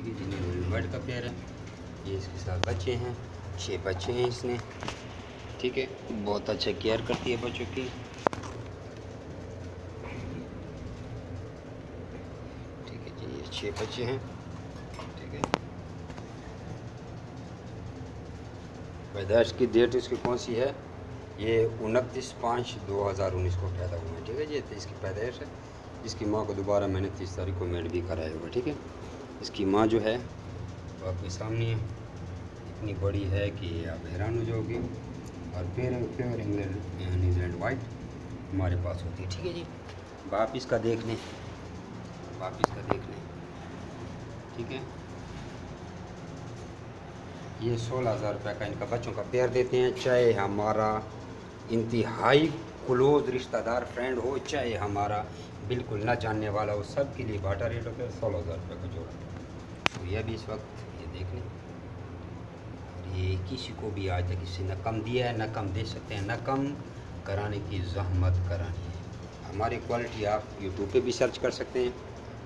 White का pair है, ये इसके साथ बच्चे हैं छः बच्चे हैं इसने। ठीक है, बहुत अच्छा केयर करती है बच्चों की। ठीक है जी, ये छः बच्चे हैं। ठीक है। पैदाइश की डेट इसकी कौन सी है? ये उनतीस पाँच दो हज़ार उन्नीस को पैदा हुआ है। ठीक है जी तो इसकी पैदाइश है। इसकी माँ को दोबारा मैंने तीस तारीख को मेड भी कराया हुआ ठीक है। इसकी माँ जो है, वो आपके सामने है इतनी बड़ी है कि आप हैरान हो जाओगे। और फिर प्योर इंग्लैंड न्यूजीलैंड वाइट हमारे पास होती है। ठीक है जी बाप इसका देख लें। बाप इसका देख लें। ठीक है? ये सोलह हज़ार रुपये का इनका बच्चों का पेयर देते हैं। चाहे हमारा इंतहाई क्लोज रिश्तेदार फ्रेंड हो, चाहे हमारा बिल्कुल ना जानने वाला हो सब के लिए बाटा रेट होता है सोलह हज़ार रुपये का जोड़ा। तो यह भी इस वक्त ये देख लें ये किसी को भी आज तक इससे न कम दिया है, न कम दे सकते हैं, न कम कराने की जहमत करानी है। हमारी क्वालिटी आप यूट्यूब पे भी सर्च कर सकते हैं।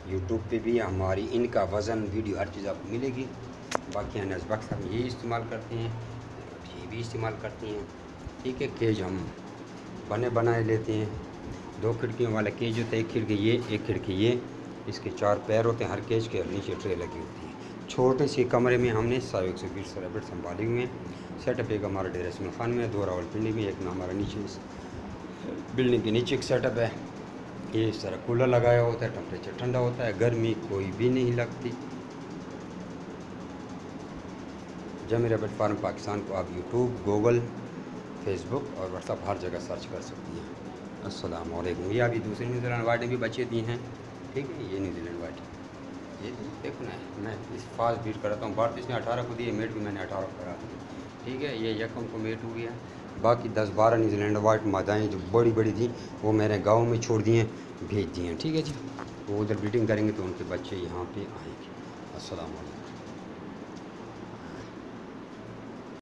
यूट्यूब पे भी हमारी इनका वज़न वीडियो हर चीज़ आपको मिलेगी। बाकी नजबक्स हम यही इस्तेमाल करते हैं, ये भी इस्तेमाल करते हैं। ठीक है केज हम बने बनाए लेते हैं। दो खिड़कियों वाला केज होता है, एक खिड़की ये, एक खिड़की ये। इसके चार पैर होते हैं, हर केज के नीचे ट्रे लगी होती है। छोटे से कमरे में हमने सौ एक सौ बीस रैबिट संभाले हुए हैं। सेटअप एक हमारा डेरा इसमें खान में दो रावलपिंडी में, एक हमारा नीचे बिल्डिंग के नीचे एक सेटअप है। ये इस तरह कूलर लगाया होता है टेम्परेचर ठंडा होता है, गर्मी कोई भी नहीं लगती। जमी रैबिट फार्म पाकिस्तान को आप यूट्यूब गूगल फेसबुक और व्हाट्सअप हर जगह सर्च कर सकती हैं। वालेकुम ये अभी दूसरी न्यूजीलैंड वाइट भी बचे दी हैं। ठीक है, ये न्यूजीलैंड वाइट ये देखो ना, मैं इस फास्ट बीट कराता हूँ। बार इसने अठारह को दिए मेट भी मैंने अठारह को करा दी ठीक है, ये यकम को मेट हो गया। बाकी दस बारह न्यूजीलैंड वाइट मादाएँ जो बड़ी बड़ी थी, वो मैंने गाँव में छोड़ दिए, भेज दिए हैं। ठीक है जी। वो उधर ब्रीडिंग करेंगे तो उनके बच्चे यहाँ पे आएँगे। अस्सलाम वालेकुम